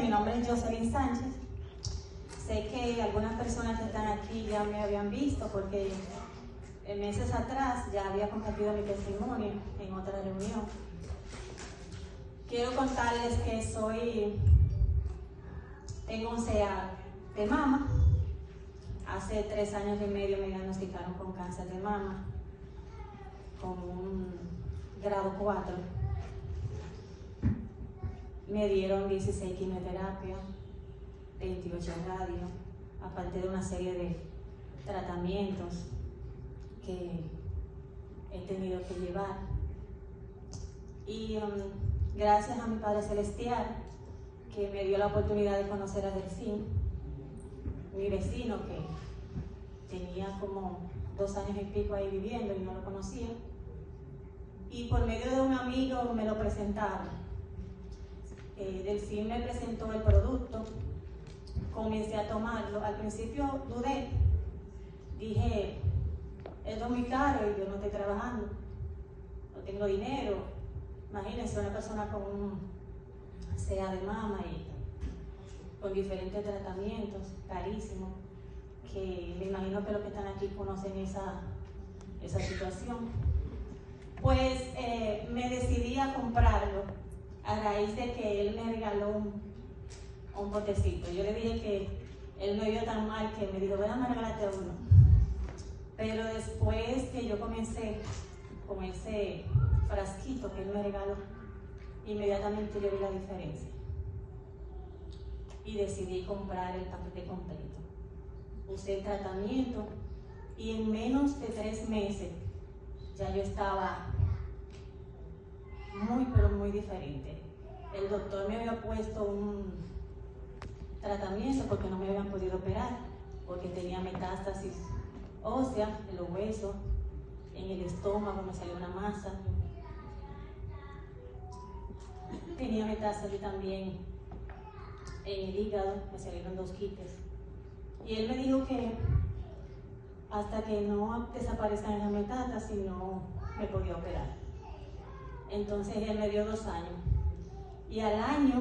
mi nombre es Jocelyn Sánchez. Sé que algunas personas que están aquí ya me habían visto porque meses atrás ya había compartido mi testimonio en otra reunión. Quiero contarles que soy, tengo un CA de mama. Hace tres años y medio me diagnosticaron con cáncer de mama, con un grado 4 me dieron 16 quimioterapias, 28 radio, aparte de una serie de tratamientos que he tenido que llevar. Y um, gracias a mi Padre Celestial, que me dio la oportunidad de conocer a Delfín, mi vecino que tenía como dos años y pico ahí viviendo y no lo conocía. Y por medio de un amigo me lo presentaron eh, Delfín me presentó el producto, comencé a tomarlo. Al principio dudé, dije, esto es muy caro y yo no estoy trabajando, no tengo dinero. Imagínense una persona con un sea de mama y con diferentes tratamientos carísimos, que me imagino que los que están aquí conocen esa, esa situación. Pues eh, me decidí a comprarlo a raíz de que él me regaló un, botecito. Yo le dije que él me vio tan mal que me dijo, ven a regalarte uno. Pero después que yo comencé con ese frasquito que él me regaló, inmediatamente yo vi la diferencia. Y decidí comprar el paquete completo. Usé el tratamiento y en menos de tres meses ya yo estaba muy, pero muy diferente. El doctor me había puesto un tratamiento porque no me habían podido operar, porque tenía metástasis ósea en los huesos, en el estómago me salió una masa. Tenía metástasis también en el hígado, me salieron dos quites. Y él me dijo que hasta que no desaparezcan las metástasis no me podía operar. Entonces él me dio dos años. Y al año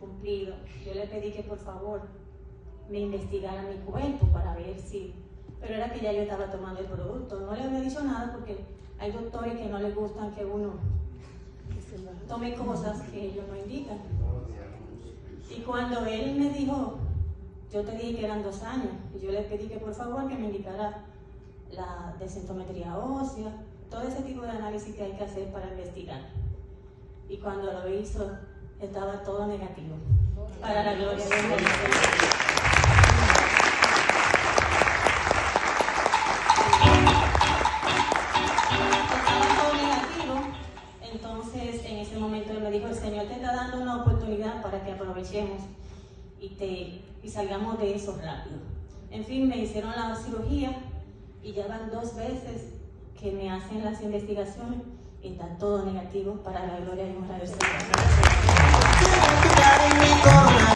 cumplido, yo le pedí que por favor me investigara mi cuerpo para ver si... Pero era que ya yo estaba tomando el producto. No le había dicho nada porque hay doctores que no les gustan que uno tome cosas que ellos no indican. Y cuando él me dijo, yo te dije que eran dos años, y yo le pedí que por favor que me indicara la desintometría ósea, todo ese tipo de análisis que hay que hacer para investigar. Y cuando lo hizo, estaba todo negativo. Para la gloria de Dios. Entonces, en ese momento me dijo, el Señor te está dando una oportunidad para que aprovechemos y, te, y salgamos de eso rápido. En fin, me hicieron la cirugía y ya van dos veces que me hacen las investigaciones está todo negativo para la gloria del Señor.